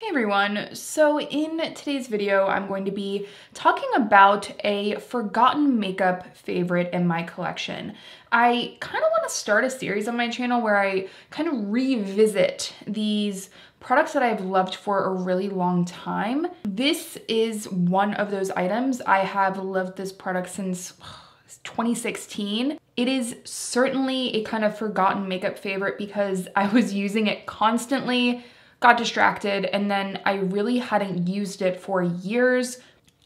Hey everyone, so in today's video I'm going to be talking about a forgotten makeup favorite in my collection. I kind of want to start a series on my channel where I kind of revisit these products that I've loved for a really long time. This is one of those items. I have loved this product since 2016. It is certainly a kind of forgotten makeup favorite because I was using it constantly got distracted, and then I really hadn't used it for years.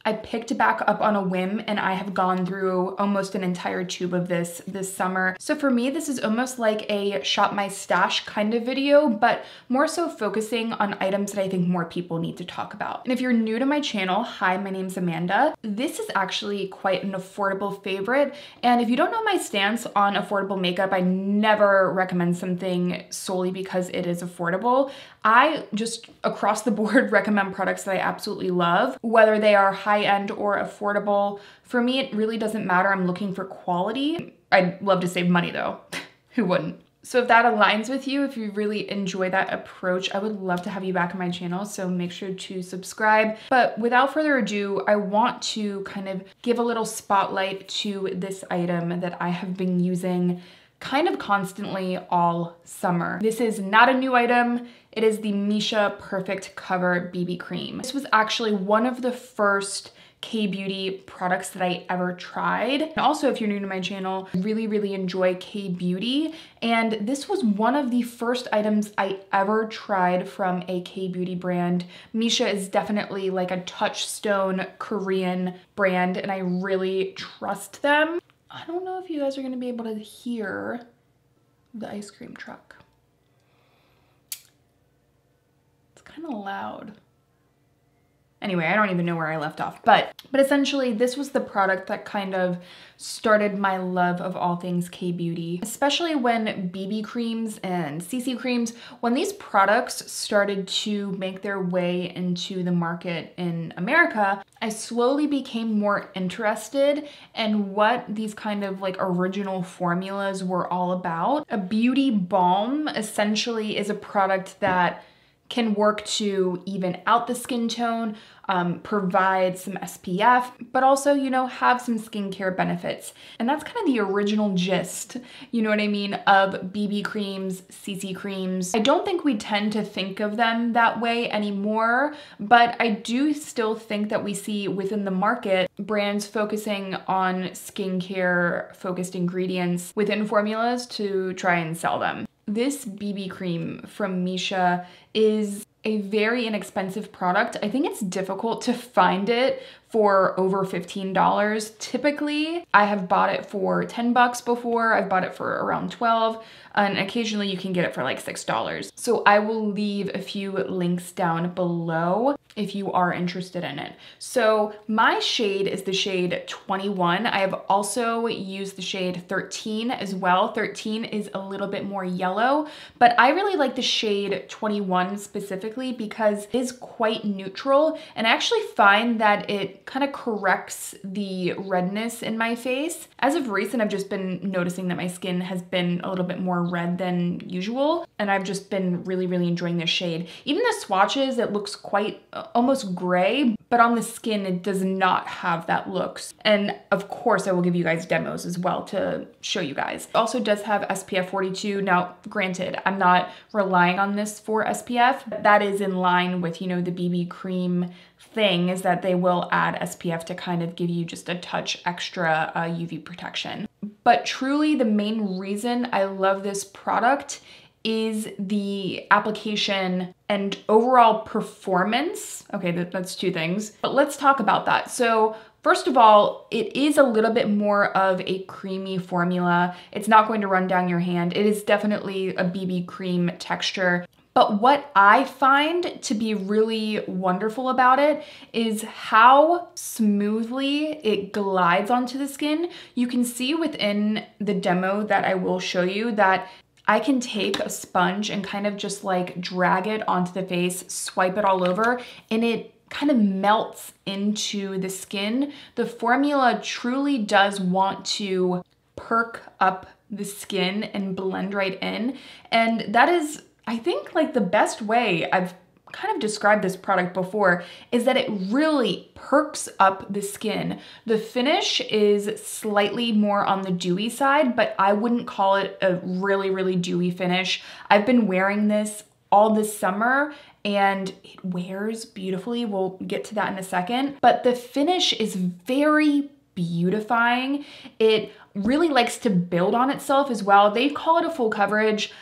I picked back up on a whim and I have gone through almost an entire tube of this this summer. So for me, this is almost like a shop my stash kind of video, but more so focusing on items that I think more people need to talk about. And if you're new to my channel, hi, my name's Amanda. This is actually quite an affordable favorite. And if you don't know my stance on affordable makeup, I never recommend something solely because it is affordable. I just across the board recommend products that I absolutely love, whether they are high high end or affordable. For me, it really doesn't matter. I'm looking for quality. I'd love to save money though. Who wouldn't? So if that aligns with you, if you really enjoy that approach, I would love to have you back on my channel. So make sure to subscribe. But without further ado, I want to kind of give a little spotlight to this item that I have been using kind of constantly all summer. This is not a new item. It is the Missha Perfect Cover BB Cream. This was actually one of the first K-beauty products that I ever tried. And also, if you're new to my channel, really, really enjoy K-beauty. And this was one of the first items I ever tried from a K-beauty brand. Misha is definitely like a touchstone Korean brand and I really trust them. I don't know if you guys are gonna be able to hear the ice cream truck. It's kind of loud. Anyway, I don't even know where I left off, but but essentially this was the product that kind of started my love of all things K-beauty, especially when BB creams and CC creams, when these products started to make their way into the market in America, I slowly became more interested in what these kind of like original formulas were all about. A beauty balm essentially is a product that can work to even out the skin tone, um, provide some SPF, but also, you know, have some skincare benefits. And that's kind of the original gist, you know what I mean, of BB creams, CC creams. I don't think we tend to think of them that way anymore, but I do still think that we see within the market brands focusing on skincare focused ingredients within formulas to try and sell them. This BB cream from Missha is a very inexpensive product. I think it's difficult to find it for over $15. Typically, I have bought it for 10 bucks before. I've bought it for around 12 and occasionally you can get it for like $6. So I will leave a few links down below if you are interested in it. So my shade is the shade 21. I have also used the shade 13 as well. 13 is a little bit more yellow, but I really like the shade 21 specifically because it is quite neutral and I actually find that it kind of corrects the redness in my face. As of recent, I've just been noticing that my skin has been a little bit more red than usual and I've just been really, really enjoying this shade. Even the swatches, it looks quite uh, almost gray, but on the skin, it does not have that looks. And of course, I will give you guys demos as well to show you guys. It also does have SPF 42. Now, granted, I'm not relying on this for SPF. But that is in line with, you know, the BB cream thing is that they will add SPF to kind of give you just a touch extra uh, UV protection. But truly the main reason I love this product is the application and overall performance. Okay, that's two things, but let's talk about that. So First of all, it is a little bit more of a creamy formula. It's not going to run down your hand. It is definitely a BB cream texture. But what I find to be really wonderful about it is how smoothly it glides onto the skin. You can see within the demo that I will show you that I can take a sponge and kind of just like drag it onto the face, swipe it all over, and it kind of melts into the skin. The formula truly does want to perk up the skin and blend right in. And that is, I think, like the best way I've kind of described this product before is that it really perks up the skin. The finish is slightly more on the dewy side, but I wouldn't call it a really, really dewy finish. I've been wearing this all this summer and it wears beautifully. We'll get to that in a second. But the finish is very beautifying. It really likes to build on itself as well. They call it a full coverage.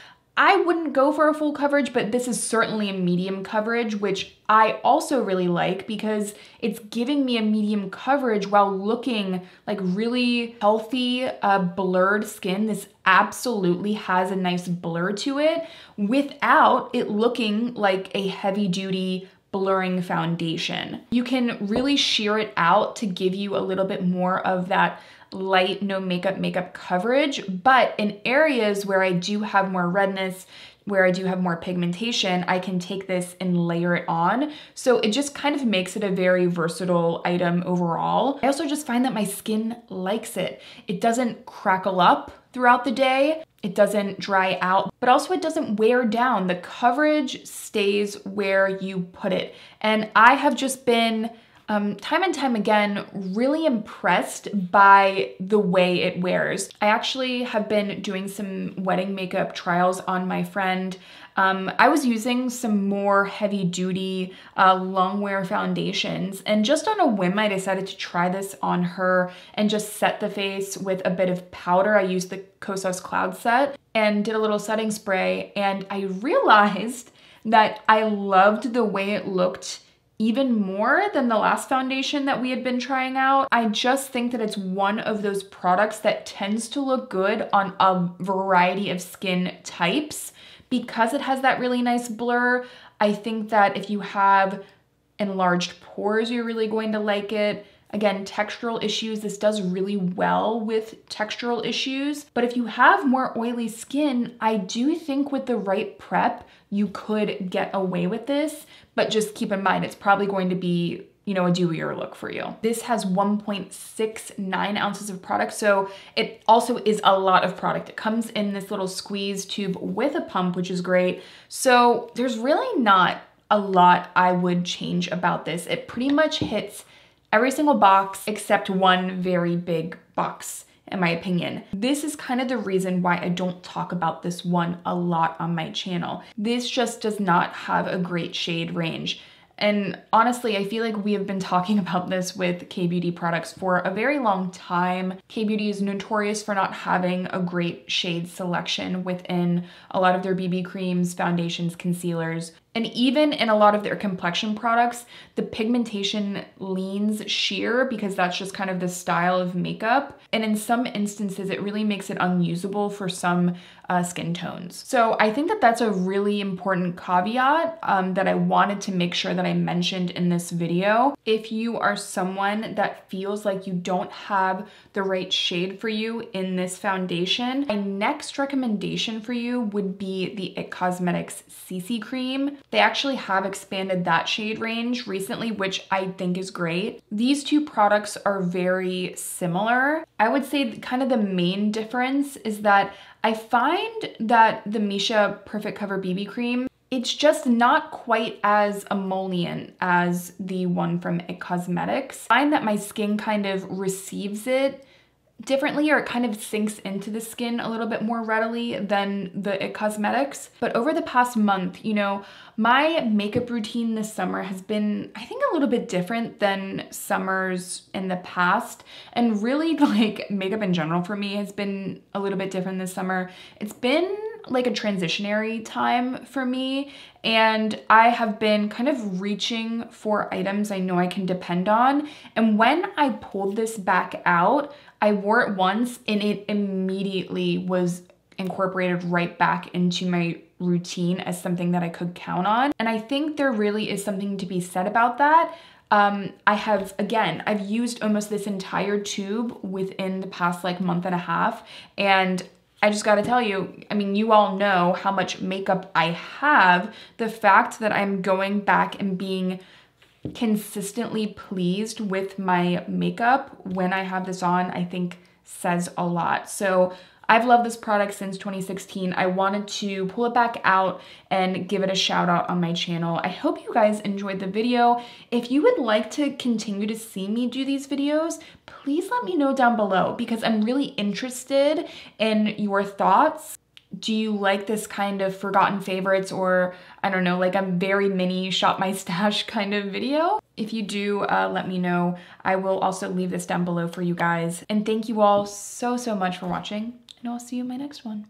I wouldn't go for a full coverage, but this is certainly a medium coverage, which I also really like because it's giving me a medium coverage while looking like really healthy, uh, blurred skin. This absolutely has a nice blur to it without it looking like a heavy duty blurring foundation. You can really sheer it out to give you a little bit more of that light, no makeup, makeup coverage. But in areas where I do have more redness, where I do have more pigmentation, I can take this and layer it on. So it just kind of makes it a very versatile item overall. I also just find that my skin likes it. It doesn't crackle up throughout the day. It doesn't dry out, but also it doesn't wear down. The coverage stays where you put it. And I have just been um, time and time again, really impressed by the way it wears. I actually have been doing some wedding makeup trials on my friend. Um, I was using some more heavy duty uh, long wear foundations and just on a whim I decided to try this on her and just set the face with a bit of powder. I used the Kosas Cloud Set and did a little setting spray and I realized that I loved the way it looked even more than the last foundation that we had been trying out. I just think that it's one of those products that tends to look good on a variety of skin types because it has that really nice blur. I think that if you have enlarged pores, you're really going to like it. Again, textural issues, this does really well with textural issues. But if you have more oily skin, I do think with the right prep, you could get away with this. But just keep in mind, it's probably going to be you know, a dewier look for you. This has 1.69 ounces of product, so it also is a lot of product. It comes in this little squeeze tube with a pump, which is great. So there's really not a lot I would change about this. It pretty much hits every single box except one very big box in my opinion. This is kind of the reason why I don't talk about this one a lot on my channel. This just does not have a great shade range. And honestly, I feel like we have been talking about this with K-Beauty products for a very long time. K-Beauty is notorious for not having a great shade selection within a lot of their BB creams, foundations, concealers. And even in a lot of their complexion products, the pigmentation leans sheer because that's just kind of the style of makeup. And in some instances, it really makes it unusable for some uh, skin tones. So I think that that's a really important caveat um, that I wanted to make sure that I mentioned in this video. If you are someone that feels like you don't have the right shade for you in this foundation, my next recommendation for you would be the IT Cosmetics CC Cream. They actually have expanded that shade range recently, which I think is great. These two products are very similar. I would say kind of the main difference is that I find that the Missha Perfect Cover BB Cream it's just not quite as emollient as the one from IT Cosmetics. I find that my skin kind of receives it differently or it kind of sinks into the skin a little bit more readily than the IT Cosmetics. But over the past month, you know, my makeup routine this summer has been, I think, a little bit different than summers in the past. And really, like, makeup in general for me has been a little bit different this summer. It's been like a transitionary time for me and I have been kind of reaching for items I know I can depend on. And when I pulled this back out, I wore it once and it immediately was incorporated right back into my routine as something that I could count on. And I think there really is something to be said about that. Um, I have, again, I've used almost this entire tube within the past like month and a half. And I just gotta tell you, I mean, you all know how much makeup I have. The fact that I'm going back and being consistently pleased with my makeup when I have this on, I think says a lot. So I've loved this product since 2016. I wanted to pull it back out and give it a shout out on my channel. I hope you guys enjoyed the video. If you would like to continue to see me do these videos, please let me know down below because I'm really interested in your thoughts do you like this kind of forgotten favorites or I don't know, like a very mini shop my stash kind of video? If you do, uh, let me know. I will also leave this down below for you guys. And thank you all so, so much for watching and I'll see you in my next one.